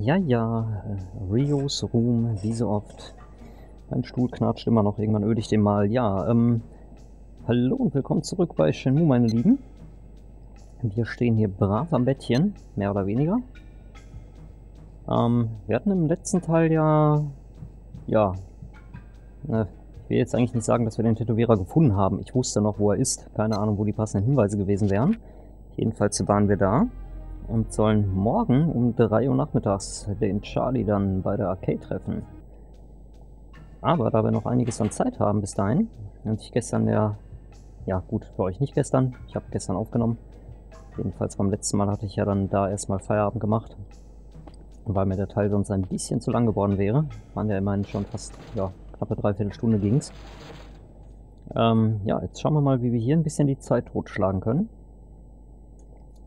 Ja, ja, äh, Rios Ruhm, wie so oft. Mein Stuhl knatscht immer noch, irgendwann öde ich den mal. Ja, ähm, hallo und willkommen zurück bei Shenmue, meine Lieben. Wir stehen hier brav am Bettchen, mehr oder weniger. Ähm, wir hatten im letzten Teil ja, ja, ne, ich will jetzt eigentlich nicht sagen, dass wir den Tätowierer gefunden haben. Ich wusste noch, wo er ist. Keine Ahnung, wo die passenden Hinweise gewesen wären. Jedenfalls waren wir da und sollen morgen um 3 Uhr nachmittags den Charlie dann bei der Arcade treffen. Aber da wir noch einiges an Zeit haben bis dahin und ich gestern der, ja gut, für euch nicht gestern, ich habe gestern aufgenommen, jedenfalls beim letzten Mal hatte ich ja dann da erstmal Feierabend gemacht, weil mir der Teil sonst ein bisschen zu lang geworden wäre, waren ja immerhin schon fast, ja, knappe dreiviertel Stunde ging's. Ähm, ja, jetzt schauen wir mal, wie wir hier ein bisschen die Zeit totschlagen können.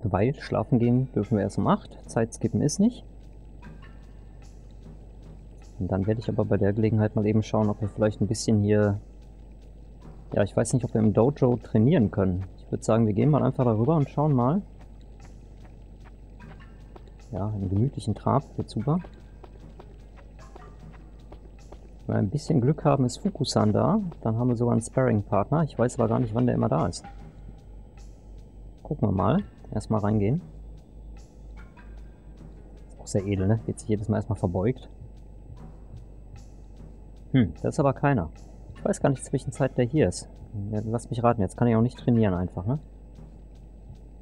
Weil schlafen gehen dürfen wir erst um 8. Zeit skippen ist nicht. Und dann werde ich aber bei der Gelegenheit mal eben schauen, ob wir vielleicht ein bisschen hier... Ja, ich weiß nicht, ob wir im Dojo trainieren können. Ich würde sagen, wir gehen mal einfach darüber und schauen mal. Ja, einen gemütlichen Trab, wird super. Wenn wir ein bisschen Glück haben, ist Fukusan da. Dann haben wir sogar einen Sparring-Partner. Ich weiß aber gar nicht, wann der immer da ist. Gucken wir mal. Erstmal reingehen. Ist auch sehr edel, ne? Wird sich jedes Mal erstmal verbeugt. Hm, da ist aber keiner. Ich weiß gar nicht, zu welchen Zeit der hier ist. Ja, lass mich raten, jetzt kann ich auch nicht trainieren einfach, ne?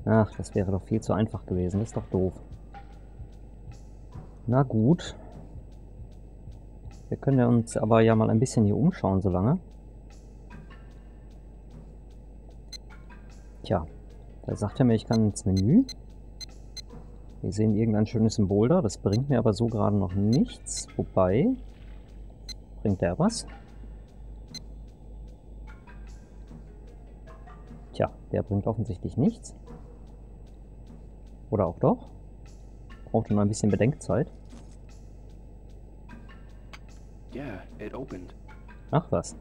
Ach, das wäre doch viel zu einfach gewesen. Das ist doch doof. Na gut. Wir können ja uns aber ja mal ein bisschen hier umschauen solange. Tja, da sagt er mir, ich kann ins Menü. Wir sehen irgendein schönes Symbol da. Das bringt mir aber so gerade noch nichts. Wobei... Bringt der was? Tja, der bringt offensichtlich nichts. Oder auch doch. Braucht nur ein bisschen Bedenkzeit. Yeah, it opened. Ach was.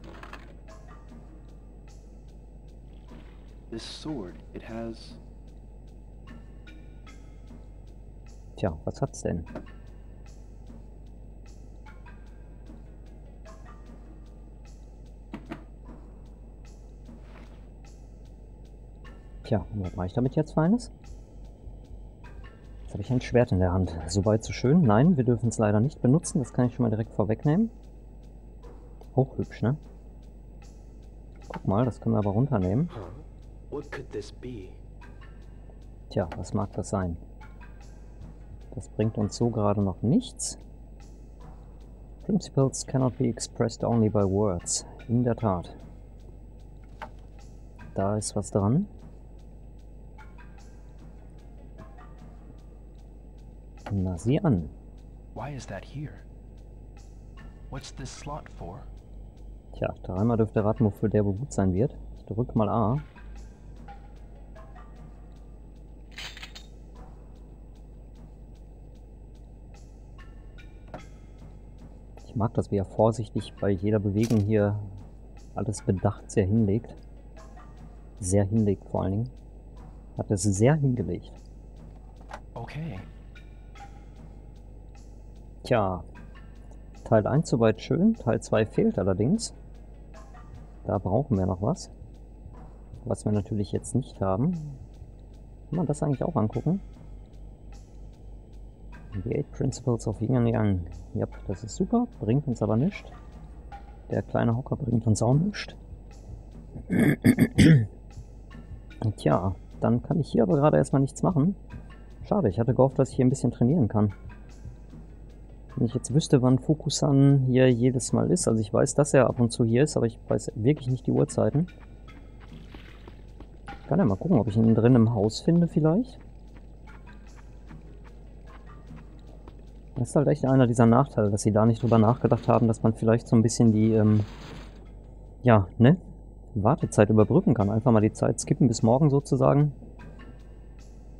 This sword, it has. Tja, was hat's denn? Tja, und was mache ich damit jetzt Feines? Jetzt habe ich ein Schwert in der Hand. Soweit so schön. Nein, wir dürfen es leider nicht benutzen. Das kann ich schon mal direkt vorwegnehmen. Auch hübsch, ne? Guck mal, das können wir aber runternehmen. Tja, was mag das sein? Das bringt uns so gerade noch nichts. Principles cannot be expressed only by words. In der Tat. Da ist was dran. Na, sieh an. Why is that here? What's this slot for? Tja, dreimal dürfte raten, wofür der gut sein wird. Ich drücke mal A. mag das, wie er vorsichtig bei jeder Bewegung hier alles bedacht sehr hinlegt. Sehr hinlegt vor allen Dingen. Hat es sehr hingelegt. Okay. Tja, Teil 1 soweit schön, Teil 2 fehlt allerdings. Da brauchen wir noch was. Was wir natürlich jetzt nicht haben. Kann man das eigentlich auch angucken? The Eight Principles of Yin and Yang. Ja, das ist super, bringt uns aber nichts. Der kleine Hocker bringt uns auch nichts. Tja, dann kann ich hier aber gerade erstmal nichts machen. Schade, ich hatte gehofft, dass ich hier ein bisschen trainieren kann. Wenn ich jetzt wüsste, wann Fukusan hier jedes Mal ist. Also ich weiß, dass er ab und zu hier ist, aber ich weiß wirklich nicht die Uhrzeiten. Ich kann ja mal gucken, ob ich ihn drin im Haus finde vielleicht. Das ist halt echt einer dieser Nachteile, dass sie da nicht drüber nachgedacht haben, dass man vielleicht so ein bisschen die, ähm, ja, ne, Wartezeit überbrücken kann. Einfach mal die Zeit skippen bis morgen sozusagen.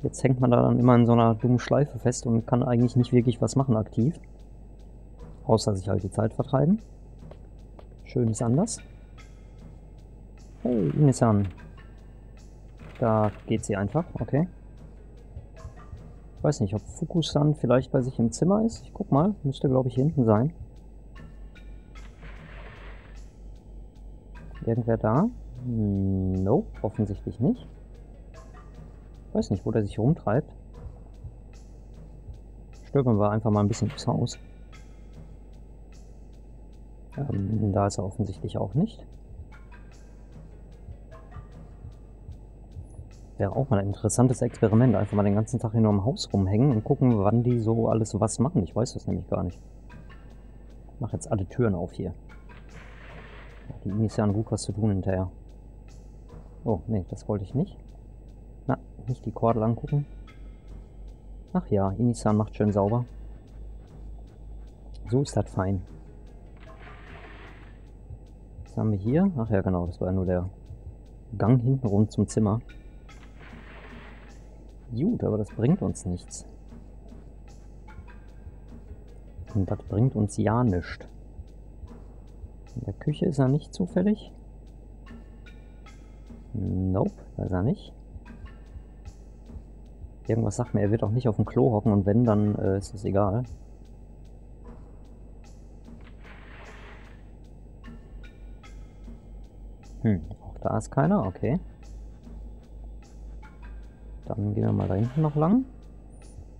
Jetzt hängt man da dann immer in so einer dummen Schleife fest und kann eigentlich nicht wirklich was machen aktiv. Außer sich halt die Zeit vertreiben. Schön ist anders. Hey, Inisan. Da geht sie einfach, okay. Ich weiß nicht, ob Fukusan vielleicht bei sich im Zimmer ist. Ich guck mal. Müsste, glaube ich, hinten sein. Irgendwer da? Nope, offensichtlich nicht. Ich weiß nicht, wo der sich rumtreibt. Stöbern wir einfach mal ein bisschen durchs Haus. Ähm, da ist er offensichtlich auch nicht. Wäre auch mal ein interessantes Experiment. Einfach mal den ganzen Tag hier nur im Haus rumhängen und gucken, wann die so alles was machen. Ich weiß das nämlich gar nicht. Ich mach jetzt alle Türen auf hier. Die Inis ja gut was zu tun hinterher. Oh, nee, das wollte ich nicht. Na, nicht die Kordel angucken. Ach ja, Inisan macht schön sauber. So ist das fein. Was haben wir hier? Ach ja, genau, das war ja nur der Gang hinten rum zum Zimmer. Gut, aber das bringt uns nichts. Und das bringt uns ja nichts. In der Küche ist er nicht zufällig. Nope, da ist er nicht. Irgendwas sagt mir, er wird auch nicht auf dem Klo hocken und wenn, dann äh, ist es egal. Hm, auch da ist keiner, okay. Dann gehen wir mal da hinten noch lang.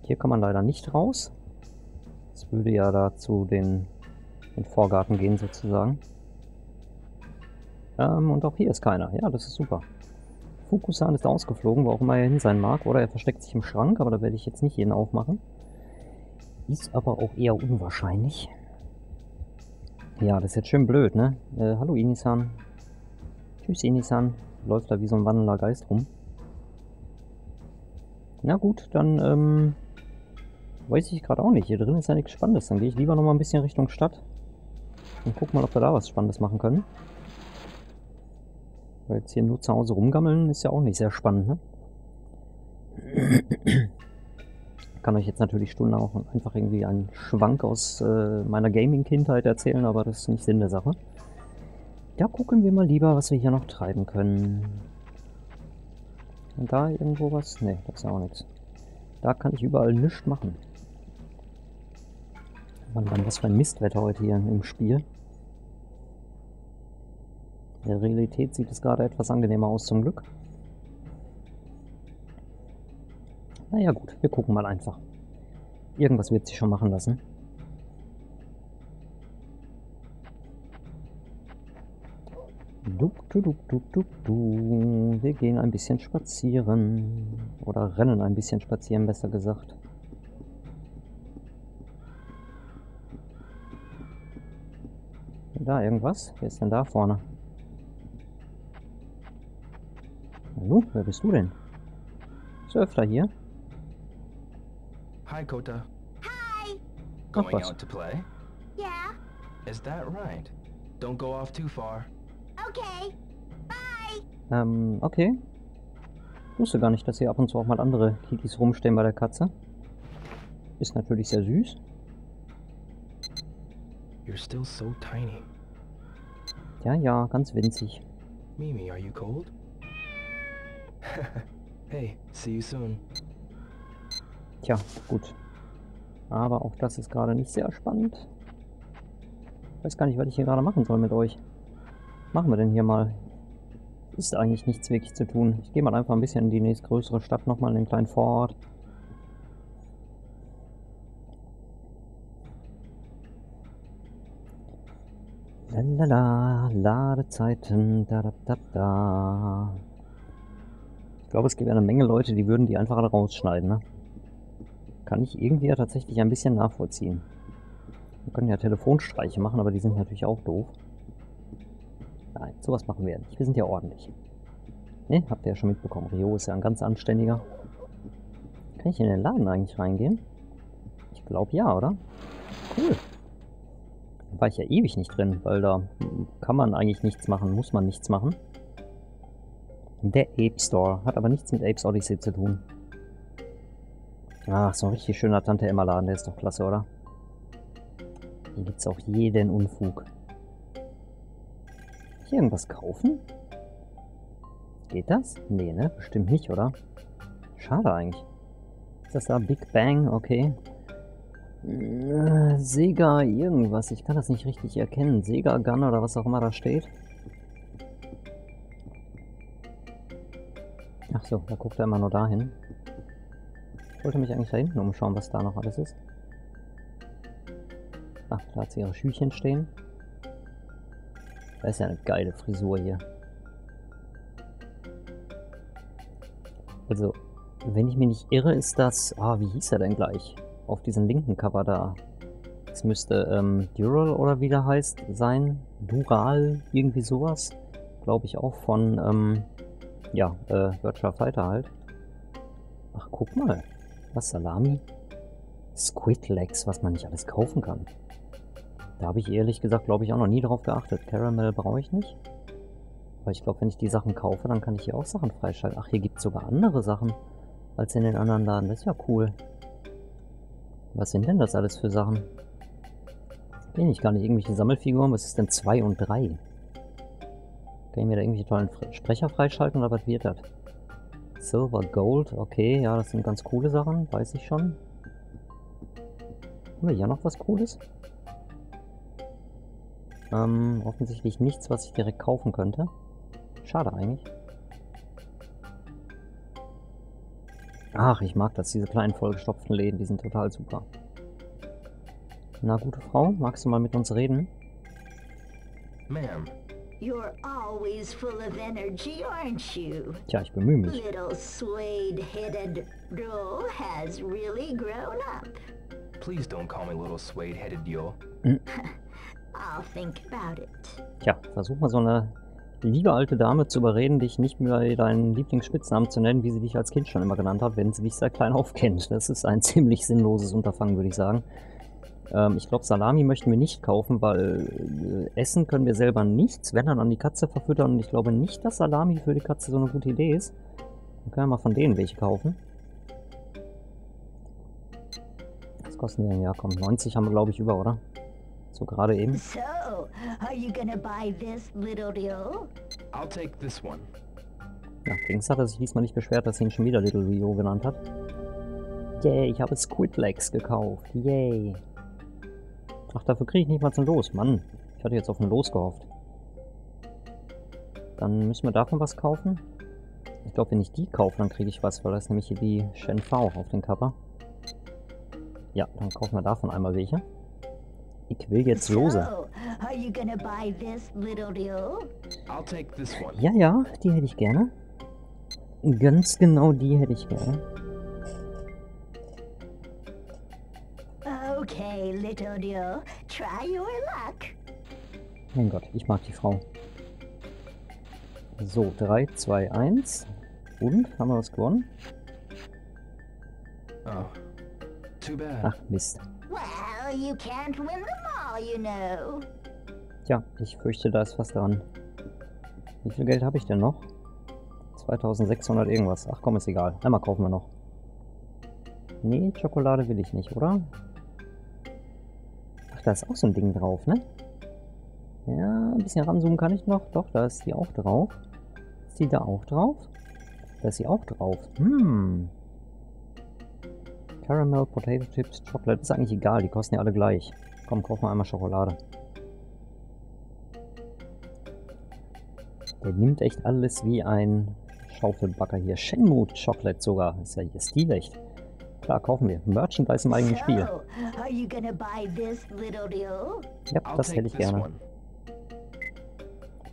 Hier kann man leider nicht raus. Das würde ja da zu den, den Vorgarten gehen sozusagen. Ähm, und auch hier ist keiner. Ja, das ist super. Fukusan ist ausgeflogen, wo auch immer er hin sein mag. Oder er versteckt sich im Schrank, aber da werde ich jetzt nicht jeden aufmachen. Ist aber auch eher unwahrscheinlich. Ja, das ist jetzt schön blöd, ne? Äh, hallo Inisan. Tschüss Inisan. Läuft da wie so ein wandelnder Geist rum. Na gut, dann, ähm, weiß ich gerade auch nicht. Hier drin ist ja nichts Spannendes. Dann gehe ich lieber noch mal ein bisschen Richtung Stadt. Und guck mal, ob wir da was Spannendes machen können. Weil jetzt hier nur zu Hause rumgammeln ist ja auch nicht sehr spannend, ne? kann euch jetzt natürlich Stunden auch einfach irgendwie einen Schwank aus äh, meiner Gaming-Kindheit erzählen, aber das ist nicht Sinn der Sache. Da gucken wir mal lieber, was wir hier noch treiben können. Und da irgendwo was? Ne, das ist ja auch nichts. Da kann ich überall nichts machen. Mann, Mann, was für ein Mistwetter heute hier im Spiel. In der Realität sieht es gerade etwas angenehmer aus zum Glück. Naja gut, wir gucken mal einfach. Irgendwas wird sich schon machen lassen. Wir gehen ein bisschen spazieren. Oder rennen ein bisschen spazieren, besser gesagt. Da irgendwas? Wer ist denn da vorne? Hallo, wer bist du denn? Ist öfter hier? Hi, Kota. Hi. Ach Going was. out to play? Yeah. Is that right? Don't go off too far. Okay. Bye. Ähm, okay. Ich wusste gar nicht, dass hier ab und zu auch mal andere Kikis rumstehen bei der Katze. Ist natürlich sehr süß. You're still so tiny. Ja, ja, ganz winzig. Mimi, are you cold? hey, see you soon. Tja, gut. Aber auch das ist gerade nicht sehr spannend. Ich weiß gar nicht, was ich hier gerade machen soll mit euch. Machen wir denn hier mal? Ist eigentlich nichts wirklich zu tun. Ich gehe mal einfach ein bisschen in die nächstgrößere Stadt nochmal, in den kleinen Vorort. Lalala, Ladezeiten, da da da da. Ich glaube, es gibt eine Menge Leute, die würden die einfach alle rausschneiden, ne? Kann ich irgendwie ja tatsächlich ein bisschen nachvollziehen. Wir können ja Telefonstreiche machen, aber die sind natürlich auch doof. Nein, sowas machen wir nicht. Wir sind ja ordentlich. Ne, habt ihr ja schon mitbekommen. Rio ist ja ein ganz anständiger. Kann ich in den Laden eigentlich reingehen? Ich glaube ja, oder? Cool. Da war ich ja ewig nicht drin, weil da kann man eigentlich nichts machen, muss man nichts machen. Der Ape Store. Hat aber nichts mit Apes Odyssey zu tun. Ach, so ein richtig schöner Tante Emma Laden, der ist doch klasse, oder? Hier gibt's auch jeden Unfug. Hier irgendwas kaufen? Geht das? Nee, ne? Bestimmt nicht, oder? Schade eigentlich. Ist das da Big Bang? Okay. Äh, Sega irgendwas. Ich kann das nicht richtig erkennen. Sega Gun oder was auch immer da steht. Ach so, da guckt er immer nur dahin. Ich wollte mich eigentlich da hinten umschauen, was da noch alles ist. Ach, da hat sie ihre Schüchchen stehen. Das ist ja eine geile Frisur hier. Also, wenn ich mich nicht irre, ist das... Ah, wie hieß er denn gleich? Auf diesem linken Cover da. Es müsste ähm, Dural oder wie der heißt sein. Dural, irgendwie sowas. Glaube ich auch von, ähm, ja, äh, Virtual Fighter halt. Ach, guck mal. Was, Salami? Squid Legs, was man nicht alles kaufen kann. Da habe ich ehrlich gesagt, glaube ich, auch noch nie drauf geachtet. Caramel brauche ich nicht. Aber ich glaube, wenn ich die Sachen kaufe, dann kann ich hier auch Sachen freischalten. Ach, hier gibt es sogar andere Sachen als in den anderen Laden. Das ist ja cool. Was sind denn das alles für Sachen? Bin ich gar nicht. Irgendwelche Sammelfiguren. Was ist denn 2 und 3? Kann ich mir da irgendwelche tollen Sprecher freischalten oder was wird das? Silver Gold. Okay, ja, das sind ganz coole Sachen. Weiß ich schon. Haben wir hier noch was Cooles? Ähm, offensichtlich nichts, was ich direkt kaufen könnte. Schade eigentlich. Ach, ich mag das, diese kleinen vollgestopften Läden, die sind total super. Na, gute Frau, magst du mal mit uns reden? Ma'am, You're always full of energy, aren't you? Tja, ich bemühe mich. Little suede-headed girl has really grown up. please don't call me little suede-headed Yule. Tja, versuch mal so eine liebe alte Dame zu überreden, dich nicht mehr deinen Lieblingsspitznamen zu nennen, wie sie dich als Kind schon immer genannt hat, wenn sie dich seit klein auf kennt. Das ist ein ziemlich sinnloses Unterfangen, würde ich sagen. Ähm, ich glaube, Salami möchten wir nicht kaufen, weil äh, essen können wir selber nichts, wenn dann an die Katze verfüttern. Und ich glaube nicht, dass Salami für die Katze so eine gute Idee ist. Dann können wir mal von denen welche kaufen. Was kosten die denn? Ja, komm, 90 haben wir, glaube ich, über, oder? So gerade eben. So, are you gonna buy this little deal? I'll take this one. Ja, Dings hat er sich diesmal nicht beschwert, dass sie ihn schon wieder Little Rio genannt hat. Yay, ich habe Squid Legs gekauft. Yay. Ach, dafür kriege ich nicht mal zum Los. Mann, ich hatte jetzt auf ein Los gehofft. Dann müssen wir davon was kaufen. Ich glaube, wenn ich die kaufe, dann kriege ich was, weil das ist nämlich hier die Shen V auf den Cover. Ja, dann kaufen wir davon einmal welche. Ich will jetzt lose. So, are you gonna buy this little deal? I'll take this one. Ja, ja, die hätte ich gerne. Ganz genau die hätte ich gerne. Okay, little deal, try your luck. Mein Gott, ich mag die Frau. So, 3, 2, 1. Und, haben wir was gewonnen? Oh, too bad. Ach, Mist. Tja, ich fürchte, da ist was dran. Wie viel Geld habe ich denn noch? 2600 irgendwas. Ach komm, ist egal. Einmal kaufen wir noch. Nee, Schokolade will ich nicht, oder? Ach, da ist auch so ein Ding drauf, ne? Ja, ein bisschen ranzoomen kann ich noch. Doch, da ist die auch drauf. Ist die da auch drauf? Da ist sie auch drauf. Hm. Caramel, Potato Chips, Chocolate. Ist eigentlich egal, die kosten ja alle gleich. Komm, kaufen wir einmal Schokolade. Der nimmt echt alles wie ein Schaufelbacker hier. Shenmue Chocolate sogar. Ist ja hier stilecht. Klar, kaufen wir. Merchandise im eigenen Spiel. So, are you gonna buy this little deal? Ja, das hätte ich gerne. one.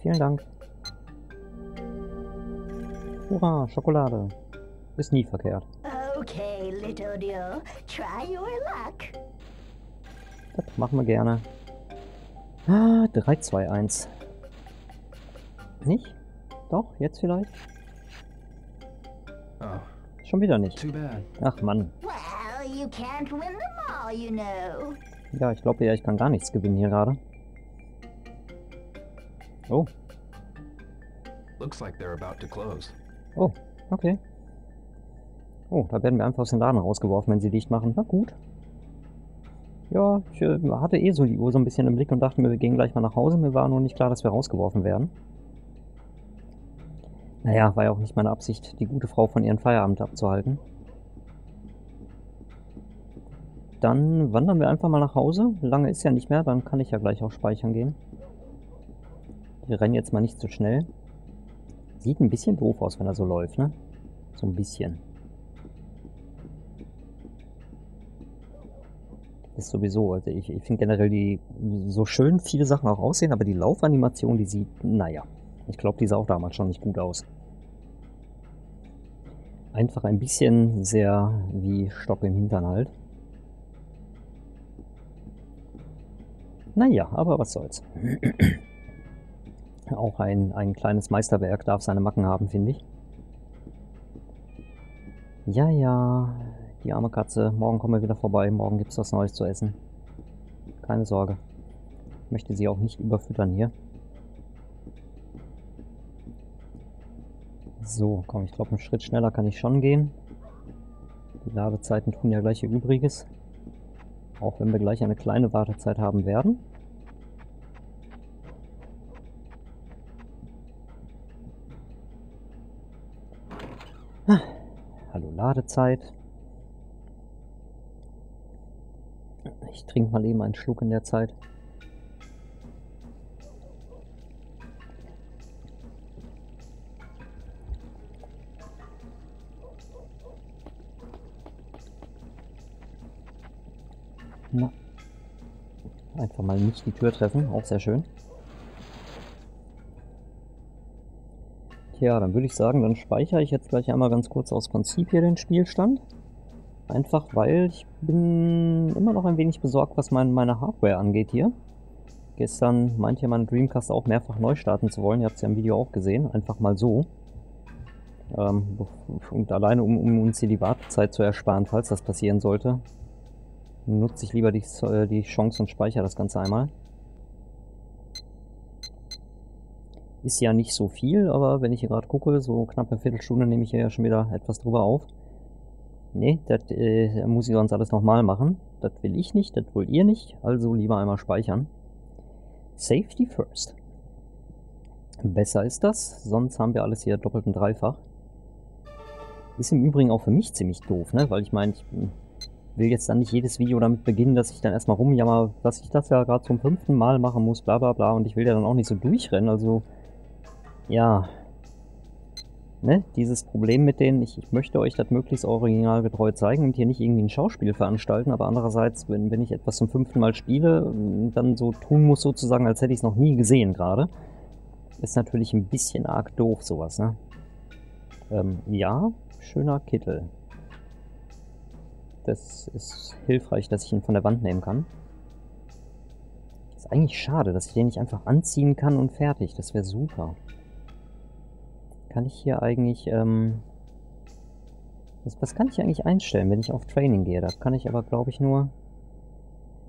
Vielen Dank. Hurra, Schokolade. Ist nie verkehrt. Okay, little deal, try your luck. Das machen wir gerne. Ah, 3, 2, 1. Nicht? Doch, jetzt vielleicht? Oh, Schon wieder nicht. too bad. Ach Mann. Well, you can't win them all, you know. Ja, ich glaube ja, ich kann gar nichts gewinnen hier gerade. Oh, Looks like they're about to close. oh, okay. Oh, da werden wir einfach aus dem Laden rausgeworfen, wenn sie dicht machen. Na gut. Ja, ich äh, hatte eh so die Uhr so ein bisschen im Blick und dachte mir, wir gehen gleich mal nach Hause. Mir war nur nicht klar, dass wir rausgeworfen werden. Naja, war ja auch nicht meine Absicht, die gute Frau von ihrem Feierabend abzuhalten. dann wandern wir einfach mal nach Hause. Lange ist ja nicht mehr, dann kann ich ja gleich auch speichern gehen. Wir rennen jetzt mal nicht so schnell. Sieht ein bisschen doof aus, wenn er so läuft, ne? So ein bisschen. Ist sowieso, also ich, ich finde generell die so schön viele Sachen auch aussehen, aber die Laufanimation, die sieht, naja. Ich glaube, die sah auch damals schon nicht gut aus. Einfach ein bisschen sehr wie Stock im Hintern halt. Naja, aber was soll's. Auch ein, ein kleines Meisterwerk darf seine Macken haben, finde ich. Ja, ja, die arme Katze. Morgen kommen wir wieder vorbei. Morgen gibt es was Neues zu essen. Keine Sorge. Ich möchte sie auch nicht überfüttern hier. So, komm, ich glaube, einen Schritt schneller kann ich schon gehen. Die Ladezeiten tun ja gleich ihr Übriges. Auch wenn wir gleich eine kleine Wartezeit haben werden. Ah, hallo Ladezeit. Ich trinke mal eben einen Schluck in der Zeit. Na. Einfach mal nicht die Tür treffen, auch sehr schön. Tja, dann würde ich sagen, dann speichere ich jetzt gleich einmal ganz kurz aus Prinzip hier den Spielstand. Einfach weil ich bin immer noch ein wenig besorgt, was mein, meine Hardware angeht hier. Gestern meinte ja mein Dreamcast auch mehrfach neu starten zu wollen. Ihr habt es ja im Video auch gesehen. Einfach mal so. Ähm, und alleine, um, um uns hier die Wartezeit zu ersparen, falls das passieren sollte, nutze ich lieber die, äh, die Chance und speichere das Ganze einmal. Ist ja nicht so viel, aber wenn ich hier gerade gucke, so knapp eine Viertelstunde nehme ich hier ja schon wieder etwas drüber auf. Ne, das äh, muss ich sonst alles nochmal machen. Das will ich nicht, das wollt ihr nicht, also lieber einmal speichern. Safety first. Besser ist das, sonst haben wir alles hier doppelt und dreifach. Ist im Übrigen auch für mich ziemlich doof, ne? Weil ich meine, ich hm, will jetzt dann nicht jedes Video damit beginnen, dass ich dann erstmal rumjammer, dass ich das ja gerade zum fünften Mal machen muss, bla bla bla. Und ich will ja dann auch nicht so durchrennen, also ja, ne, dieses Problem mit denen, ich, ich möchte euch das möglichst originalgetreu zeigen und hier nicht irgendwie ein Schauspiel veranstalten, aber andererseits, wenn, wenn ich etwas zum fünften Mal spiele, dann so tun muss sozusagen, als hätte ich es noch nie gesehen gerade, ist natürlich ein bisschen arg doof sowas, ne? Ähm, ja, schöner Kittel. Das ist hilfreich, dass ich ihn von der Wand nehmen kann. Ist eigentlich schade, dass ich den nicht einfach anziehen kann und fertig. Das wäre super. Kann ich hier eigentlich, ähm... Was, was kann ich eigentlich einstellen, wenn ich auf Training gehe? Da kann ich aber, glaube ich, nur...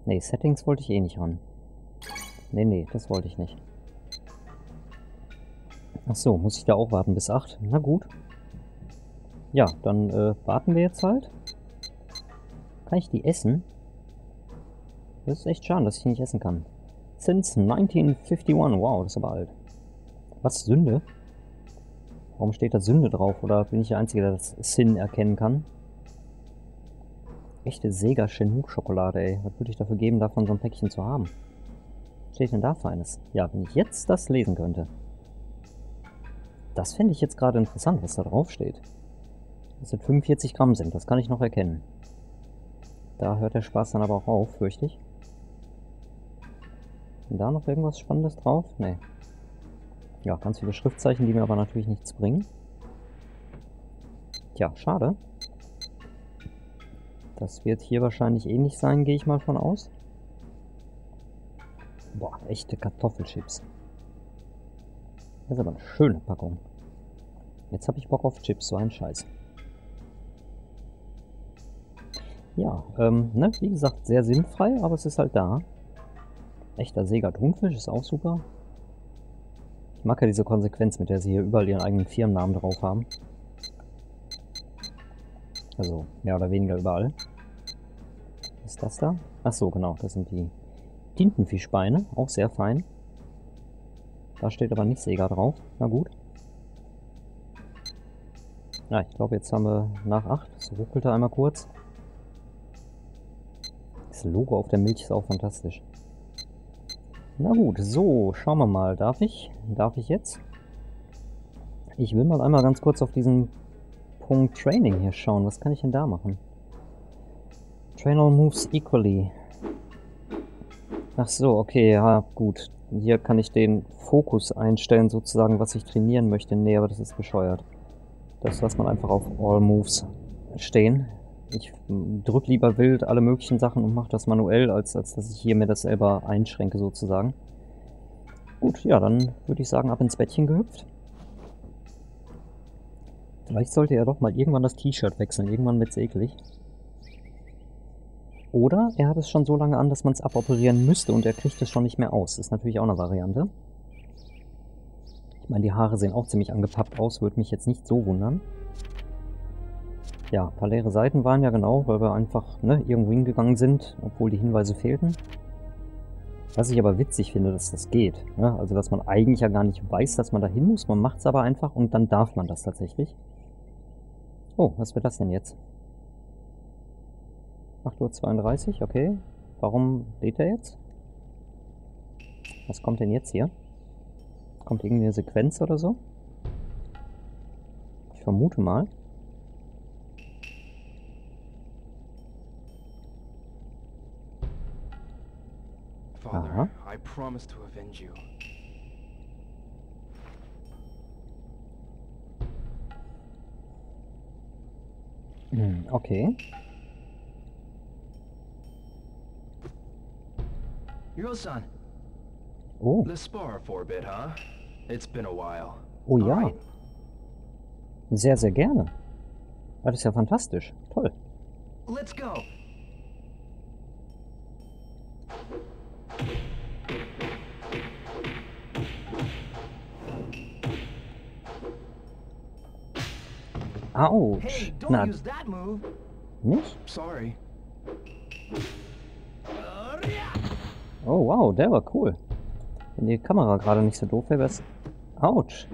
Nee, Settings wollte ich eh nicht ran. Nee, nee, das wollte ich nicht. Ach so, muss ich da auch warten bis 8? Na gut. Ja, dann äh, warten wir jetzt halt. Kann ich die essen? Das ist echt schade, dass ich die nicht essen kann. Since 1951. Wow, das ist aber alt. Was, Sünde? Warum steht da Sünde drauf? Oder bin ich der Einzige, der das Sin erkennen kann? Echte Sega Shenmue Schokolade, ey. Was würde ich dafür geben, davon so ein Päckchen zu haben? Was steht denn da für eines? Ja, wenn ich jetzt das lesen könnte. Das fände ich jetzt gerade interessant, was da drauf steht. Dass es 45 Gramm sind, das kann ich noch erkennen. Da hört der Spaß dann aber auch auf, fürchte ich. Und da noch irgendwas Spannendes drauf? Nee. Ja, ganz viele Schriftzeichen, die mir aber natürlich nichts bringen. Tja, schade. Das wird hier wahrscheinlich ähnlich sein, gehe ich mal von aus. Boah, echte Kartoffelchips. Das ist aber eine schöne Packung. Jetzt habe ich Bock auf Chips, so ein Scheiß. Ja, ähm, ne, wie gesagt, sehr sinnfrei, aber es ist halt da. Echter Sega Thunfisch ist auch super. Ich mag ja diese Konsequenz, mit der sie hier überall ihren eigenen Firmennamen drauf haben. Also, mehr oder weniger überall. Was ist das da? Ach so, genau, das sind die Tintenfischbeine, auch sehr fein. Da steht aber nicht Sega drauf. Na gut. Ja, ich glaube, jetzt haben wir nach 8. Das ruckelte einmal kurz. Das Logo auf der Milch ist auch fantastisch. Na gut, so, schauen wir mal. Darf ich? Darf ich jetzt? Ich will mal einmal ganz kurz auf diesen Punkt Training hier schauen. Was kann ich denn da machen? Train all moves equally. Ach so, okay, ja, gut. Hier kann ich den Fokus einstellen, sozusagen, was ich trainieren möchte. Nee, aber das ist bescheuert. Das lässt man einfach auf All Moves stehen. Ich drücke lieber wild alle möglichen Sachen und mache das manuell, als, als dass ich hier mir das selber einschränke, sozusagen. Gut, ja, dann würde ich sagen, ab ins Bettchen gehüpft. Vielleicht sollte er doch mal irgendwann das T-Shirt wechseln. Irgendwann wird's eklig. Oder er hat es schon so lange an, dass man es aboperieren müsste und er kriegt es schon nicht mehr aus. Ist natürlich auch eine Variante. Ich meine, die Haare sehen auch ziemlich angepappt aus, würde mich jetzt nicht so wundern. Ja, ein paar leere Seiten waren ja genau, weil wir einfach ne, irgendwo hingegangen sind, obwohl die Hinweise fehlten. Was ich aber witzig finde, dass das geht. Ne? Also, dass man eigentlich ja gar nicht weiß, dass man da hin muss. Man macht es aber einfach und dann darf man das tatsächlich. Oh, was wird das denn jetzt? 8.32 Uhr, okay. Warum lädt er jetzt? Was kommt denn jetzt hier? Kommt irgendwie eine Sequenz oder so? Ich vermute mal. Promise to avenge you. Hm, okay. Hiro-san, Oh, let's spar for a bit, huh? It's been a while. oh ja. Sehr, sehr gerne. Das ist ja fantastisch. Toll. Let's go. Autsch. Na, nicht? Sorry. Oh, wow, der war cool. Wenn die Kamera gerade nicht so doof wäre, wär's... Autsch.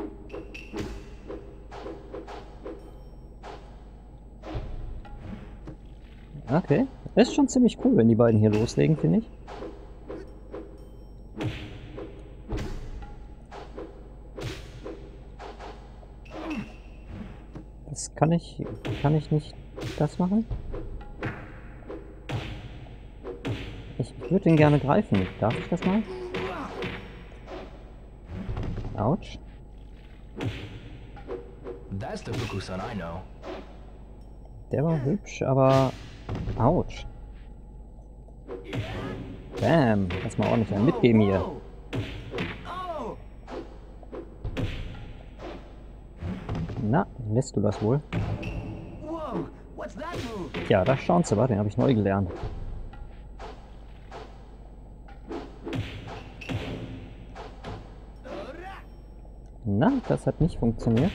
Okay. Ist schon ziemlich cool, wenn die beiden hier loslegen, finde ich. Kann ich... Kann ich nicht das machen? Ich würde ihn gerne greifen. Darf ich das mal? Autsch. That's the Fukusan I know. Der war hübsch, aber... Autsch. Bam. Lass mal ordentlich einen mitgeben hier. Lässt du das wohl? Ja, da staunst du, wa? Den habe ich neu gelernt. Na, das hat nicht funktioniert.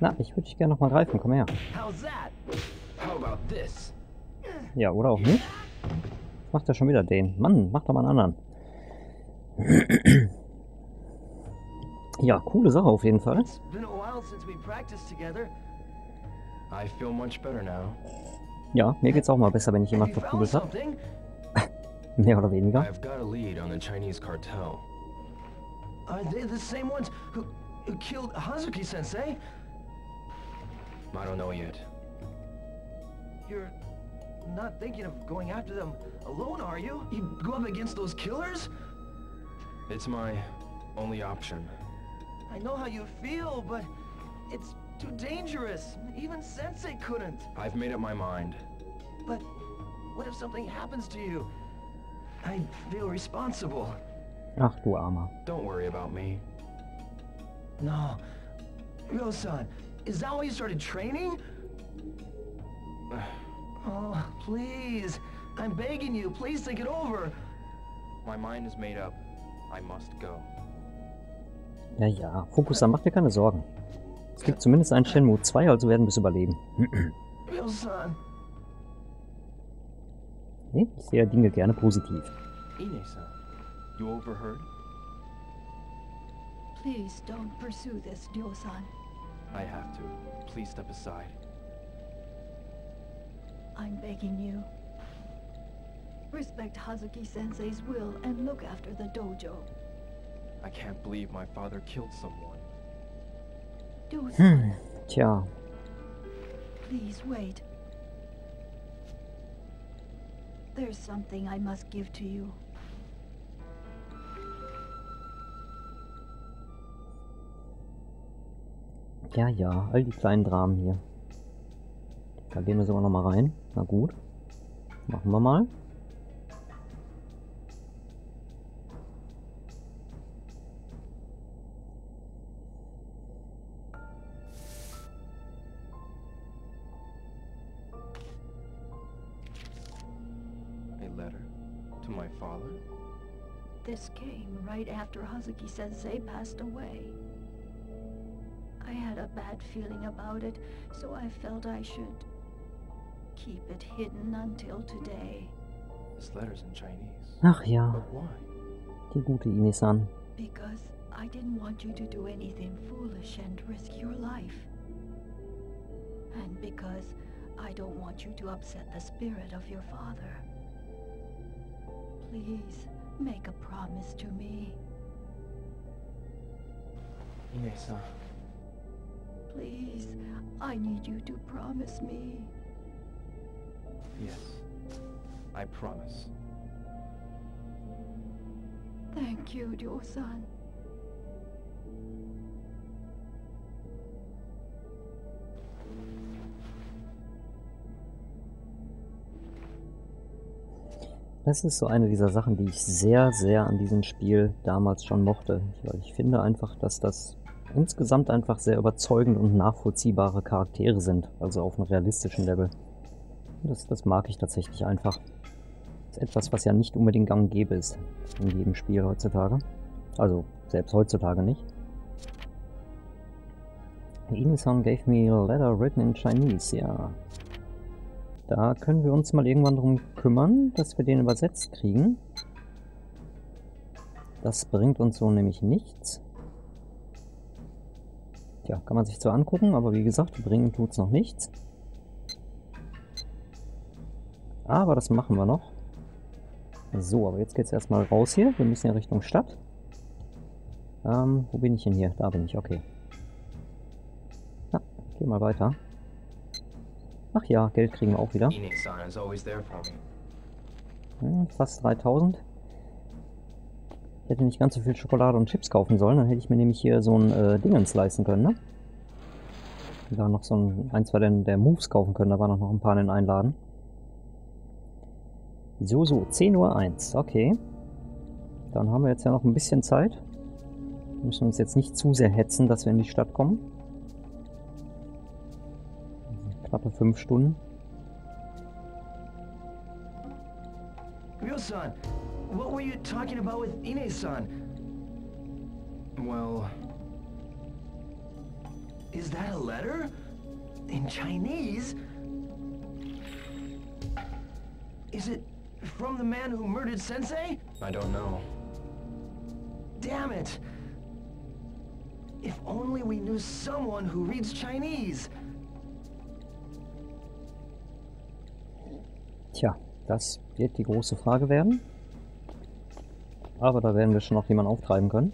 Na, ich würde dich gerne nochmal greifen. Komm her. Ja, oder auch nicht. Macht er schon wieder den. Mann, mach doch mal einen anderen. Ja, coole Sache auf jeden Fall. Ja, mir geht's auch mal besser, wenn ich jemand Have you found verprügelt habe. Mehr oder weniger. Are they the same ones who, who killed Hazuki-sensei? I don't know yet. You're not thinking of going after them alone, are you? You go up against those killers? It's my only option. I know how you feel, but it's too dangerous. Even Sensei couldn't. I've made up my mind. But what if something happens to you? I feel responsible. Ach du Armer. Don't worry about me. No. Ryo-san, is that why you started training? oh, please. I'm begging you, please think it over. My mind is made up. I must go. Ja, ja. Fokusan, mach dir keine Sorgen. Es gibt zumindest einen Shenmue 2, also werden wir es überleben. Nee, ich sehe Dinge gerne positiv. Ine-san, you overheard? Please don't pursue this, Ryo-san. I have to. Please step aside. I'm begging you. Respect Hazuki Sensei's will and look after the dojo. I can't believe my father killed someone. Do. Hm, tja. Please wait. There's something I must give to you. Ja, ja, all die kleinen Dramen hier. Da gehen wir sogar noch mal rein. Na gut. Machen wir mal. Father? This came right after Hazuki Sensei passed away. I had a bad feeling about it, so I felt I should keep it hidden until today. This letter's in Chinese. Ach ja, But why? die gute Inisan. Because I didn't want you to do anything foolish and risk your life. And because I don't want you to upset the spirit of your father. Please, make a promise to me. Ine-san. Please, I need you to promise me. Yes. I promise. Thank you, Ryo-san. Das ist so eine dieser Sachen, die ich sehr, sehr an diesem Spiel damals schon mochte. Weil ich finde einfach, dass das insgesamt einfach sehr überzeugend und nachvollziehbare Charaktere sind. Also auf einem realistischen Level. Das, das mag ich tatsächlich einfach. Das ist etwas, was ja nicht unbedingt gang und gäbe ist in jedem Spiel heutzutage. Also selbst heutzutage nicht. Inisan gave me a letter written in Chinese, ja. Da können wir uns mal irgendwann drum kümmern, dass wir den übersetzt kriegen. Das bringt uns so nämlich nichts. Tja, kann man sich zwar angucken, aber wie gesagt, bringen tut's noch nichts. Aber das machen wir noch. So, aber jetzt geht's erstmal raus hier. Wir müssen ja Richtung Stadt. Ähm, wo bin ich denn hier? Da bin ich, okay. Ja, geh mal weiter. Ach ja, Geld kriegen wir auch wieder. Hm, fast 3000. Ich hätte nicht ganz so viel Schokolade und Chips kaufen sollen, dann hätte ich mir nämlich hier so ein äh, Dingens leisten können, ne? Da noch so ein, ein zwei der, der Moves kaufen können, da waren noch ein paar in den Einladen. So, so, 10.01 Uhr, okay. Dann haben wir jetzt ja noch ein bisschen Zeit. Wir müssen uns jetzt nicht zu sehr hetzen, dass wir in die Stadt kommen. Knappe 5 Stunden. Ryo-san, what were you talking about with Ine-san? Well... Is that a letter? In Chinese? Is it from the man who murdered Sensei? I don't know. Damn it! If only we knew someone who reads Chinese! Tja, das wird die große Frage werden. Aber da werden wir schon noch jemanden auftreiben können.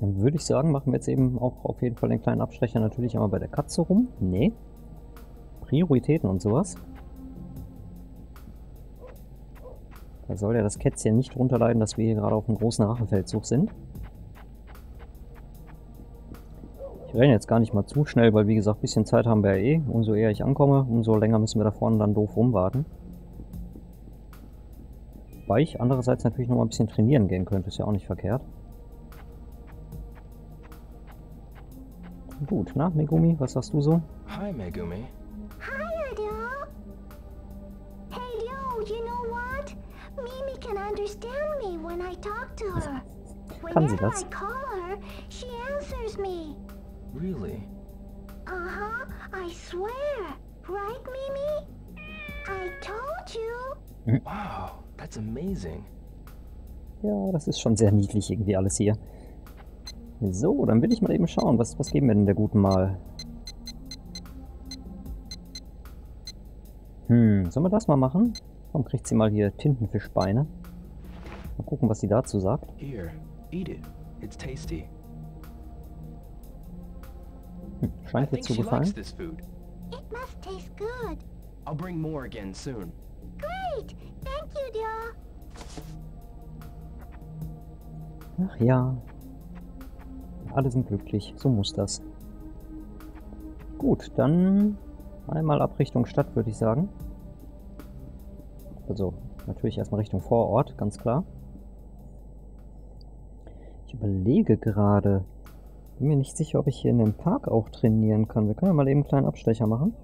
Dann würde ich sagen, machen wir jetzt eben auch auf jeden Fall den kleinen Abstecher natürlich einmal bei der Katze rum. Nee. Prioritäten und sowas. Da soll ja das Kätzchen nicht drunter leiden, dass wir hier gerade auf einem großen Rachefeldzug sind. Ich renne jetzt gar nicht mal zu schnell, weil wie gesagt, ein bisschen Zeit haben wir ja eh. Umso eher ich ankomme, umso länger müssen wir da vorne dann doof rumwarten. Weil ich andererseits natürlich noch mal ein bisschen trainieren gehen könnte, ist ja auch nicht verkehrt. Gut, na, Megumi, was sagst du so? Hi, Megumi. Kann sie Whenever das? I call her, she answers me. Really? Uh-huh, I swear. Right, Mimi? I told you. Wow, that's amazing. Ja, das ist schon sehr niedlich irgendwie alles hier. So, dann will ich mal eben schauen, was, was geben wir denn der guten mal? Hm, sollen wir das mal machen? Warum kriegt sie mal hier Tintenfischbeine? Mal gucken, was sie dazu sagt. Here, eat it. It's tasty. Hm, scheint ihr zu gefallen. likes this food. It must taste good. I'll bring more again soon. Great! Thank you, dear. Ach ja. Alle sind glücklich, so muss das. Gut, dann einmal ab Richtung Stadt, würde ich sagen. Also, natürlich erstmal Richtung Vorort, ganz klar. Überlege gerade. Bin mir nicht sicher, ob ich hier in dem Park auch trainieren kann. Wir können ja mal eben einen kleinen Abstecher machen.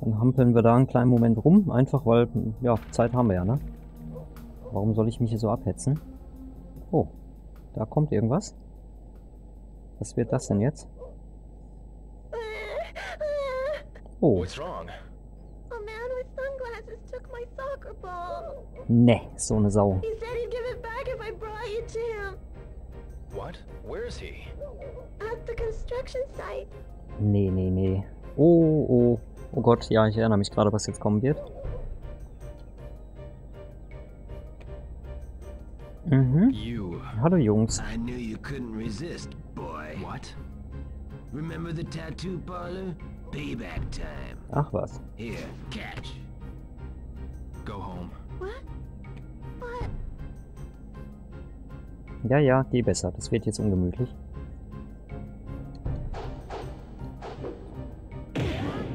Dann hampeln wir da einen kleinen Moment rum. Einfach weil, ja, Zeit haben wir ja, ne? Warum soll ich mich hier so abhetzen? Oh, da kommt irgendwas. Was wird das denn jetzt? Oh, What's wrong? A man with sunglasses took my soccer ball. ne, so eine Sau. Is he? At the construction site. Nee, nee, nee. Oh, oh. Oh Gott, ja, ich erinnere mich gerade, was jetzt kommen wird. Mhm. You. Hallo Jungs. I knew you couldn't resist, boy. What? Remember the tattoo parlor? Payback time. Ach was. Here, catch. Go home. Ja, ja, geh besser. Das wird jetzt ungemütlich.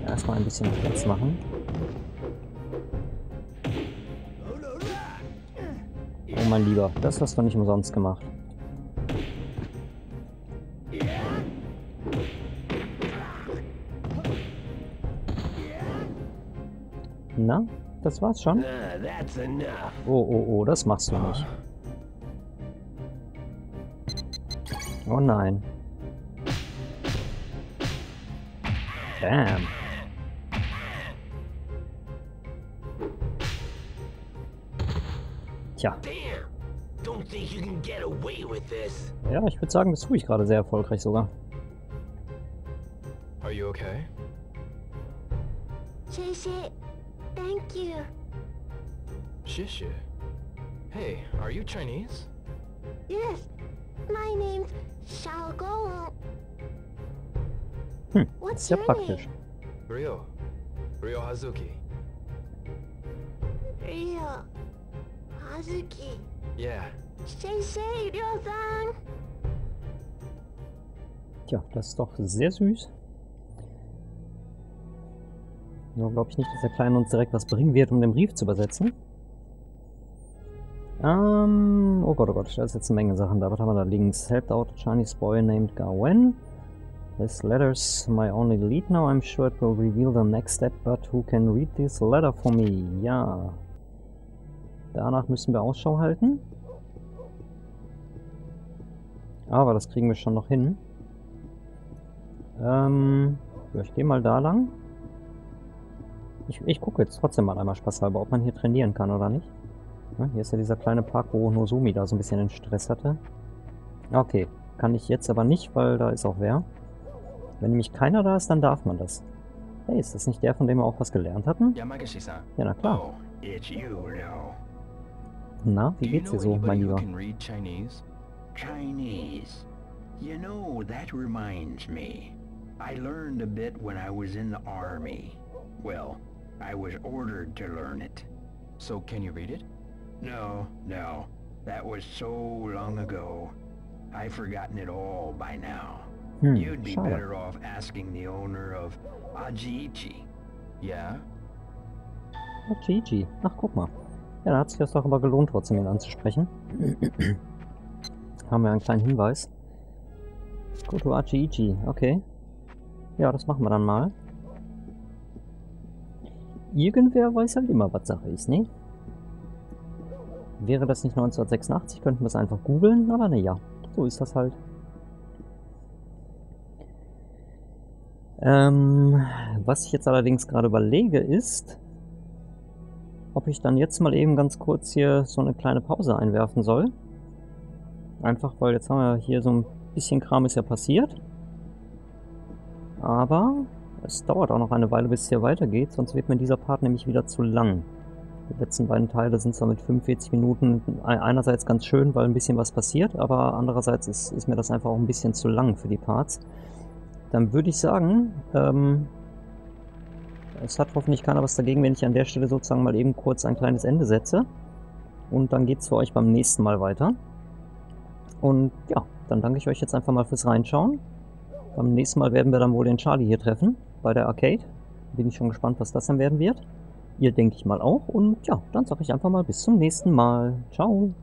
Erstmal ein bisschen Platz machen. Oh mein Lieber, das hast du nicht umsonst gemacht. Na, das war's schon? Ah. Oh, oh, oh, das machst du nicht. Oh nein. Damn. Tja, Damn. Don't think you can get away with this. ja, ich würde sagen, das tue ich gerade sehr erfolgreich sogar. Are you okay? Shay, thank you. Shishi. Hey, are you Chinese? Yes, my name's Xiao Gong. Hm, What's ist ja your praktisch. Ryo. Ryo Hazuki. Ryo. Hazuki. Yeah. Shay, Ryo-san. Tja, das ist doch sehr süß. Nur glaube ich nicht, dass der Kleine uns direkt was bringen wird, um den Brief zu übersetzen. Ähm, oh Gott, oh Gott, da ist jetzt eine Menge Sachen da. Was haben wir da links? Helped out a Chinese boy named Gawen. This letter's my only lead now. I'm sure it will reveal the next step, but who can read this letter for me? Ja. Danach müssen wir Ausschau halten. Aber das kriegen wir schon noch hin. Ähm, ich gehe mal da lang. Ich, ich gucke jetzt trotzdem mal einmal spaßhalber, ob man hier trainieren kann oder nicht. Hier ist ja dieser kleine Park, wo Nozomi da so ein bisschen den Stress hatte. Okay, kann ich jetzt aber nicht, weil da ist auch wer. Wenn nämlich keiner da ist, dann darf man das. Hey, ist das nicht der, von dem wir auch was gelernt hatten? Ja, na klar. Oh, you. Na, wie geht's dir so, mein Lieber? Chinese? Chinese. You know, that reminds me. I learned a bit when I was in the army. Well, I was ordered to learn it. So can you read it? No, no. That was so long ago. I've forgotten it all by now. Hm, You'd be schade. better off asking the owner of Ajiichi. Yeah. Ah, Gigi. Ach, guck mal. Ja, da hat sich das doch aber gelohnt, trotzdem ihn anzusprechen. Haben wir einen kleinen Hinweis. Go to Archie Okay. Ja, das machen wir dann mal. Irgendwer weiß halt immer, was Sache ist, ne? Wäre das nicht 1986, könnten wir es einfach googeln, aber ne, ja. So ist das halt. Ähm, was ich jetzt allerdings gerade überlege ist, ob ich dann jetzt mal eben ganz kurz hier so eine kleine Pause einwerfen soll. Einfach, weil jetzt haben wir hier so ein bisschen Kram ist ja passiert. Aber es dauert auch noch eine Weile, bis es hier weitergeht, sonst wird mir dieser Part nämlich wieder zu lang. Die letzten beiden Teile sind zwar mit 45 Minuten einerseits ganz schön, weil ein bisschen was passiert, aber andererseits ist, ist mir das einfach auch ein bisschen zu lang für die Parts. Dann würde ich sagen, ähm, es hat hoffentlich keiner was dagegen, wenn ich an der Stelle sozusagen mal eben kurz ein kleines Ende setze. Und dann geht es für euch beim nächsten Mal weiter. Und ja, dann danke ich euch jetzt einfach mal fürs Reinschauen. Beim nächsten Mal werden wir dann wohl den Charlie hier treffen, bei der Arcade. Bin ich schon gespannt, was das dann werden wird. Ihr denke ich mal auch. Und ja, dann sage ich einfach mal bis zum nächsten Mal. Ciao.